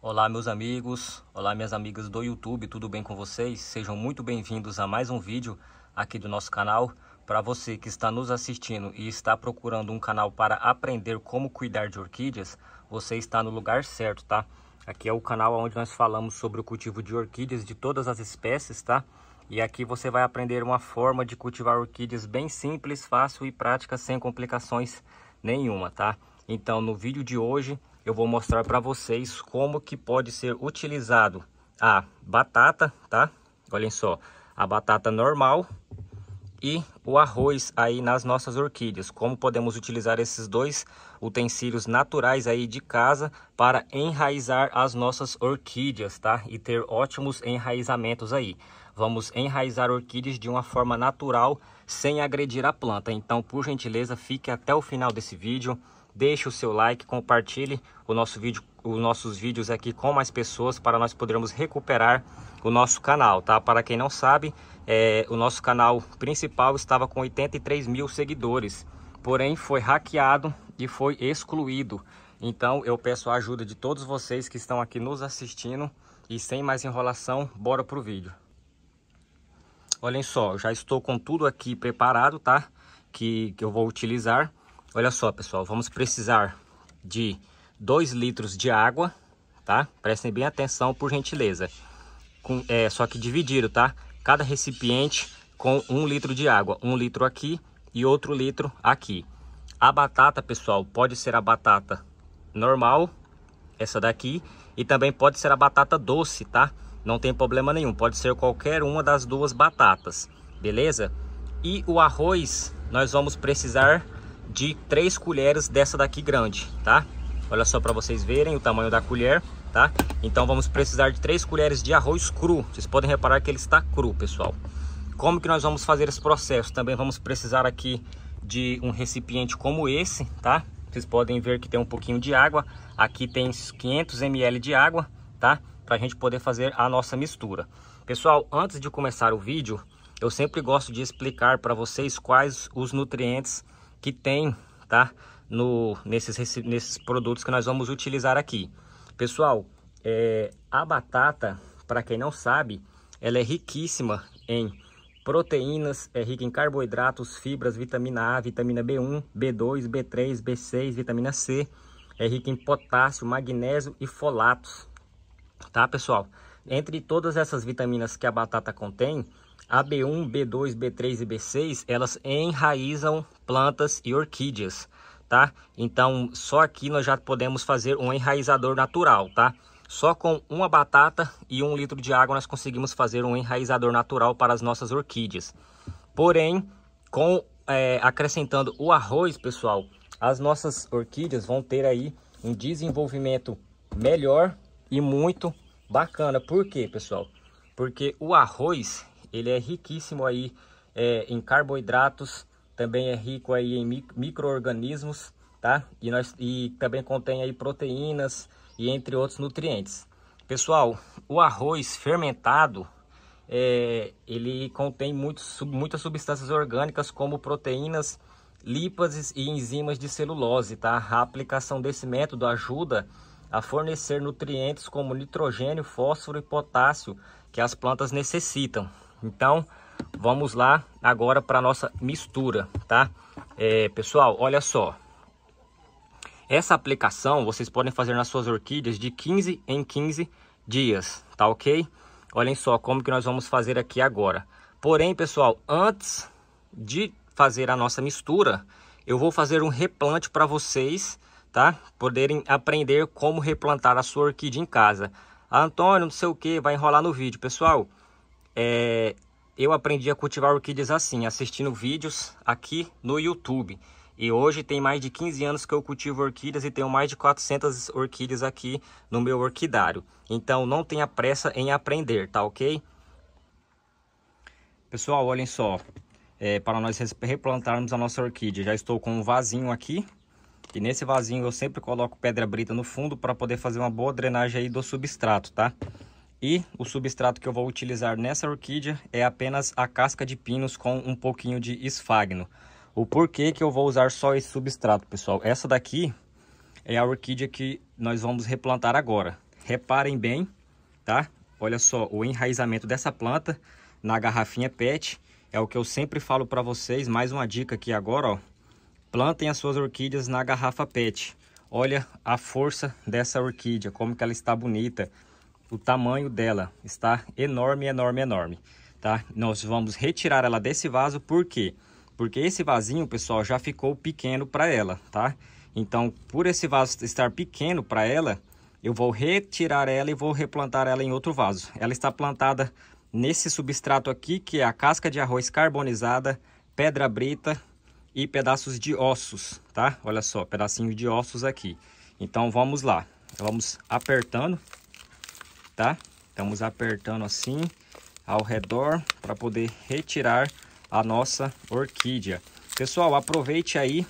Olá meus amigos, olá minhas amigas do YouTube, tudo bem com vocês? Sejam muito bem-vindos a mais um vídeo aqui do nosso canal. Para você que está nos assistindo e está procurando um canal para aprender como cuidar de orquídeas, você está no lugar certo, tá? Aqui é o canal onde nós falamos sobre o cultivo de orquídeas de todas as espécies, tá? E aqui você vai aprender uma forma de cultivar orquídeas bem simples, fácil e prática, sem complicações nenhuma, tá? Então, no vídeo de hoje, eu vou mostrar para vocês como que pode ser utilizado a batata, tá? Olhem só, a batata normal e o arroz aí nas nossas orquídeas. Como podemos utilizar esses dois utensílios naturais aí de casa para enraizar as nossas orquídeas, tá? E ter ótimos enraizamentos aí. Vamos enraizar orquídeas de uma forma natural, sem agredir a planta. Então, por gentileza, fique até o final desse vídeo deixe o seu like, compartilhe o nosso vídeo, os nossos vídeos aqui com mais pessoas para nós podermos recuperar o nosso canal, tá? Para quem não sabe, é, o nosso canal principal estava com 83 mil seguidores, porém foi hackeado e foi excluído. Então eu peço a ajuda de todos vocês que estão aqui nos assistindo e sem mais enrolação, bora pro vídeo. Olhem só, já estou com tudo aqui preparado, tá? Que, que eu vou utilizar. Olha só, pessoal, vamos precisar de 2 litros de água, tá? Prestem bem atenção, por gentileza. Com, é, só que dividido, tá? Cada recipiente com 1 um litro de água. 1 um litro aqui e outro litro aqui. A batata, pessoal, pode ser a batata normal, essa daqui, e também pode ser a batata doce, tá? Não tem problema nenhum, pode ser qualquer uma das duas batatas, beleza? E o arroz, nós vamos precisar de 3 colheres dessa daqui grande, tá? Olha só para vocês verem o tamanho da colher, tá? Então vamos precisar de 3 colheres de arroz cru. Vocês podem reparar que ele está cru, pessoal. Como que nós vamos fazer esse processo? Também vamos precisar aqui de um recipiente como esse, tá? Vocês podem ver que tem um pouquinho de água. Aqui tem 500 ml de água, tá? Para a gente poder fazer a nossa mistura. Pessoal, antes de começar o vídeo, eu sempre gosto de explicar para vocês quais os nutrientes que tem, tá? No, nesses, nesses produtos que nós vamos utilizar aqui. Pessoal, é, a batata, para quem não sabe, ela é riquíssima em proteínas, é rica em carboidratos, fibras, vitamina A, vitamina B1, B2, B3, B6, vitamina C, é rica em potássio, magnésio e folatos, tá pessoal? Entre todas essas vitaminas que a batata contém, a B1, B2, B3 e B6, elas enraizam plantas e orquídeas, tá? Então, só aqui nós já podemos fazer um enraizador natural, tá? Só com uma batata e um litro de água nós conseguimos fazer um enraizador natural para as nossas orquídeas. Porém, com é, acrescentando o arroz, pessoal, as nossas orquídeas vão ter aí um desenvolvimento melhor e muito bacana. Por quê, pessoal? Porque o arroz, ele é riquíssimo aí é, em carboidratos, também é rico aí em micro-organismos, tá? E, nós, e também contém aí proteínas e entre outros nutrientes. Pessoal, o arroz fermentado, é, ele contém muitas substâncias orgânicas como proteínas, lípases e enzimas de celulose, tá? A aplicação desse método ajuda a fornecer nutrientes como nitrogênio, fósforo e potássio que as plantas necessitam. Então, vamos lá agora para nossa mistura, tá? É, pessoal, olha só. Essa aplicação vocês podem fazer nas suas orquídeas de 15 em 15 dias, tá ok? Olhem só como que nós vamos fazer aqui agora. Porém, pessoal, antes de fazer a nossa mistura, eu vou fazer um replante para vocês, tá? Poderem aprender como replantar a sua orquídea em casa. Antônio, não sei o que, vai enrolar no vídeo. Pessoal, é, eu aprendi a cultivar orquídeas assim, assistindo vídeos aqui no YouTube. E hoje tem mais de 15 anos que eu cultivo orquídeas e tenho mais de 400 orquídeas aqui no meu orquidário. Então não tenha pressa em aprender, tá ok? Pessoal, olhem só. É, para nós replantarmos a nossa orquídea, já estou com um vasinho aqui. E nesse vasinho eu sempre coloco pedra brita no fundo para poder fazer uma boa drenagem aí do substrato, tá? E o substrato que eu vou utilizar nessa orquídea é apenas a casca de pinos com um pouquinho de esfagno. O porquê que eu vou usar só esse substrato, pessoal? Essa daqui é a orquídea que nós vamos replantar agora. reparem bem, tá? Olha só, o enraizamento dessa planta na garrafinha PET é o que eu sempre falo para vocês. Mais uma dica aqui agora, ó. Plantem as suas orquídeas na garrafa PET. Olha a força dessa orquídea, como que ela está bonita. O tamanho dela está enorme, enorme, enorme, tá? Nós vamos retirar ela desse vaso, por quê? Porque esse vasinho, pessoal, já ficou pequeno para ela, tá? Então, por esse vaso estar pequeno para ela, eu vou retirar ela e vou replantar ela em outro vaso. Ela está plantada nesse substrato aqui, que é a casca de arroz carbonizada, pedra brita e pedaços de ossos, tá? Olha só, pedacinho de ossos aqui. Então, vamos lá. Vamos apertando, tá? Estamos apertando assim ao redor para poder retirar a nossa orquídea. Pessoal, aproveite aí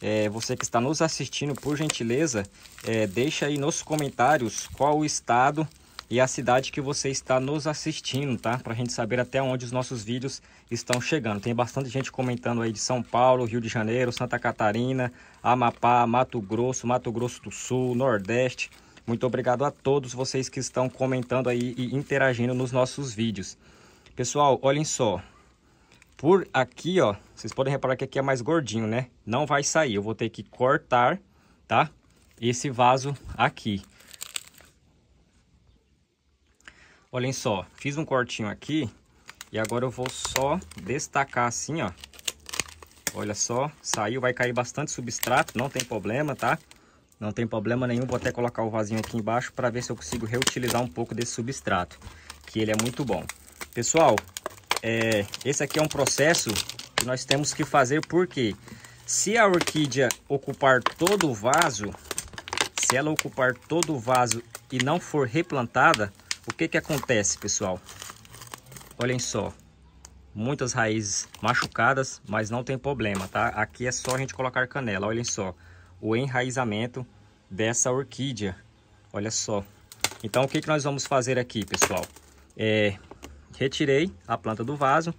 é, você que está nos assistindo, por gentileza, é, deixa aí nos comentários qual o estado e a cidade que você está nos assistindo, tá? Para a gente saber até onde os nossos vídeos estão chegando. Tem bastante gente comentando aí de São Paulo, Rio de Janeiro, Santa Catarina, Amapá, Mato Grosso, Mato Grosso do Sul, Nordeste. Muito obrigado a todos vocês que estão comentando aí e interagindo nos nossos vídeos. Pessoal, olhem só, por aqui, ó, vocês podem reparar que aqui é mais gordinho, né? Não vai sair, eu vou ter que cortar, tá? Esse vaso aqui. Olhem só, fiz um cortinho aqui e agora eu vou só destacar assim, ó. Olha só, saiu, vai cair bastante substrato, não tem problema, tá? Não tem problema nenhum, vou até colocar o vasinho aqui embaixo para ver se eu consigo reutilizar um pouco desse substrato, que ele é muito bom. Pessoal, é, esse aqui é um processo que nós temos que fazer porque se a orquídea ocupar todo o vaso, se ela ocupar todo o vaso e não for replantada, o que que acontece, pessoal? Olhem só, muitas raízes machucadas, mas não tem problema, tá? Aqui é só a gente colocar canela, olhem só, o enraizamento dessa orquídea, olha só. Então, o que que nós vamos fazer aqui, pessoal? É, retirei a planta do vaso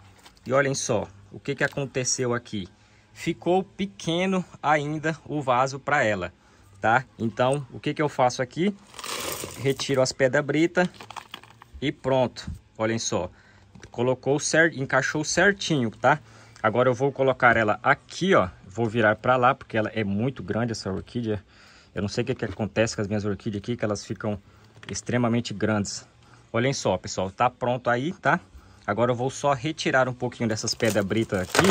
e olhem só o que, que aconteceu aqui. Ficou pequeno ainda o vaso para ela, tá? Então, o que, que eu faço aqui? Retiro as pedras brita e pronto. Olhem só, colocou certo, encaixou certinho, tá? Agora eu vou colocar ela aqui, ó. Vou virar para lá porque ela é muito grande essa orquídea. Eu não sei o que, que acontece com as minhas orquídeas aqui, que elas ficam extremamente grandes. Olhem só, pessoal, tá pronto aí, tá? Agora eu vou só retirar um pouquinho dessas pedras britas aqui,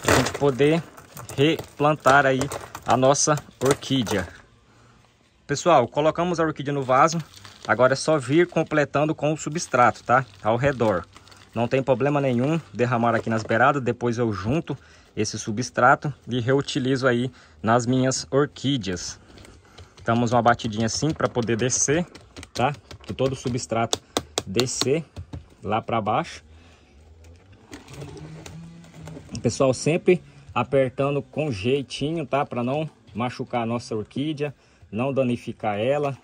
pra gente poder replantar aí a nossa orquídea. Pessoal, colocamos a orquídea no vaso, agora é só vir completando com o substrato, tá? Ao redor. Não tem problema nenhum derramar aqui nas beiradas, depois eu junto esse substrato e reutilizo aí nas minhas orquídeas. Damos uma batidinha assim para poder descer, tá? Que todo o substrato descer lá para baixo. Pessoal, sempre apertando com jeitinho, tá? Para não machucar a nossa orquídea, não danificar ela.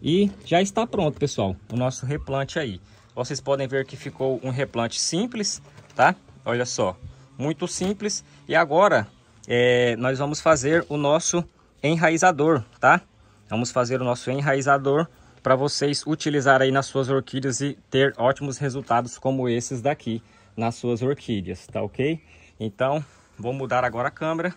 E já está pronto, pessoal, o nosso replante aí. Vocês podem ver que ficou um replante simples, tá? Olha só, muito simples. E agora é, nós vamos fazer o nosso enraizador, tá? Vamos fazer o nosso enraizador para vocês utilizar aí nas suas orquídeas e ter ótimos resultados como esses daqui nas suas orquídeas, tá ok? Então, vou mudar agora a câmera.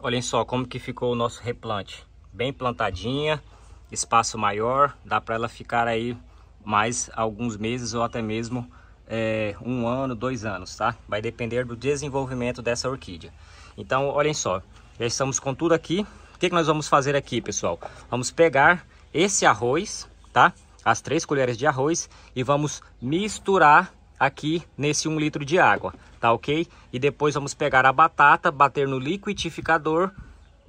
Olhem só como que ficou o nosso replante. Bem plantadinha, espaço maior, dá para ela ficar aí mais alguns meses ou até mesmo é, um ano, dois anos, tá? Vai depender do desenvolvimento dessa orquídea. Então, olhem só, já estamos com tudo aqui. O que, que nós vamos fazer aqui, pessoal? Vamos pegar esse arroz, tá? As três colheres de arroz e vamos misturar aqui nesse um litro de água, tá ok? E depois vamos pegar a batata, bater no liquidificador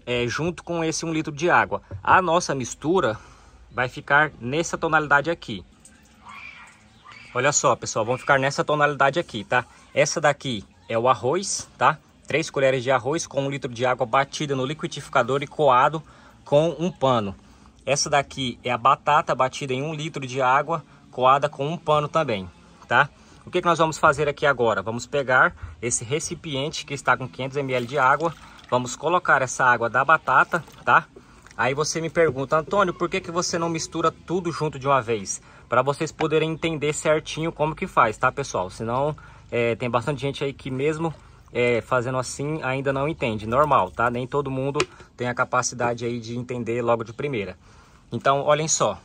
é, junto com esse um litro de água. A nossa mistura vai ficar nessa tonalidade aqui. Olha só, pessoal, vamos ficar nessa tonalidade aqui, tá? Essa daqui é o arroz, tá? Três colheres de arroz com um litro de água batida no liquidificador e coado com um pano. Essa daqui é a batata batida em um litro de água, coada com um pano também, tá? O que, que nós vamos fazer aqui agora? Vamos pegar esse recipiente que está com 500 ml de água, vamos colocar essa água da batata, tá? Aí você me pergunta, Antônio, por que, que você não mistura tudo junto de uma vez? Para vocês poderem entender certinho como que faz, tá, pessoal? Senão, é, tem bastante gente aí que mesmo é, fazendo assim ainda não entende. Normal, tá? Nem todo mundo tem a capacidade aí de entender logo de primeira. Então, olhem só.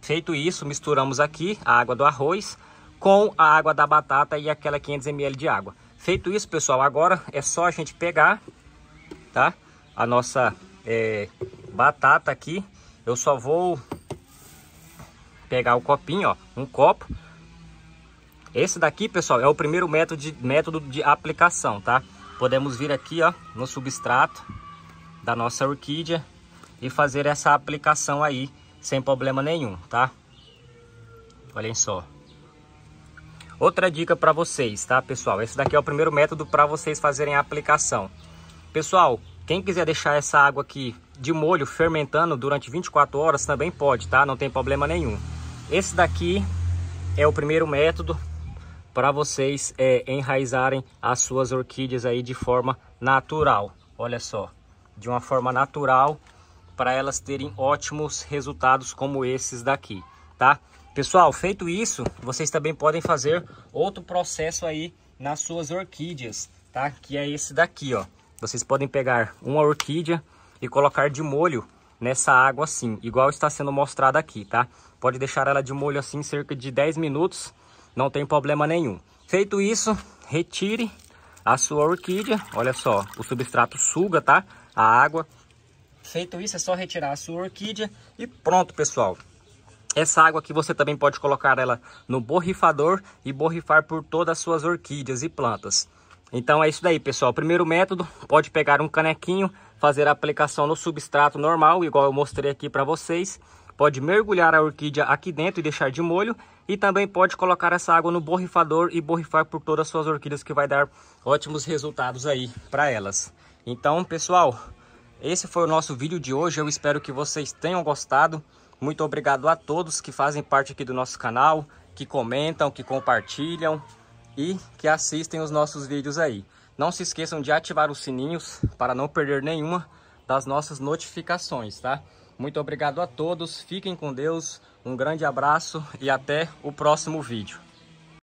Feito isso, misturamos aqui a água do arroz com a água da batata e aquela 500 ml de água. Feito isso, pessoal, agora é só a gente pegar, tá? A nossa é, batata aqui. Eu só vou pegar o copinho, ó, um copo. Esse daqui, pessoal, é o primeiro método de, método de aplicação, tá? Podemos vir aqui, ó, no substrato da nossa orquídea e fazer essa aplicação aí sem problema nenhum, tá? Olhem só. Outra dica para vocês, tá, pessoal? Esse daqui é o primeiro método para vocês fazerem a aplicação. Pessoal, quem quiser deixar essa água aqui de molho fermentando durante 24 horas também pode, tá? Não tem problema nenhum. Esse daqui é o primeiro método para vocês é, enraizarem as suas orquídeas aí de forma natural. Olha só, de uma forma natural para elas terem ótimos resultados como esses daqui, tá? Pessoal, feito isso, vocês também podem fazer outro processo aí nas suas orquídeas, tá? Que é esse daqui, ó. Vocês podem pegar uma orquídea e colocar de molho nessa água assim, igual está sendo mostrado aqui, tá? Pode deixar ela de molho assim cerca de 10 minutos, não tem problema nenhum. Feito isso, retire a sua orquídea, olha só, o substrato suga, tá? A água. Feito isso, é só retirar a sua orquídea e pronto, pessoal. Essa água aqui você também pode colocar ela no borrifador e borrifar por todas as suas orquídeas e plantas. Então é isso daí, pessoal. Primeiro método, pode pegar um canequinho, fazer a aplicação no substrato normal, igual eu mostrei aqui para vocês. Pode mergulhar a orquídea aqui dentro e deixar de molho. E também pode colocar essa água no borrifador e borrifar por todas as suas orquídeas, que vai dar ótimos resultados aí para elas. Então, pessoal, esse foi o nosso vídeo de hoje. Eu espero que vocês tenham gostado. Muito obrigado a todos que fazem parte aqui do nosso canal, que comentam, que compartilham e que assistem os nossos vídeos aí. Não se esqueçam de ativar os sininhos para não perder nenhuma das nossas notificações, tá? Muito obrigado a todos, fiquem com Deus, um grande abraço e até o próximo vídeo.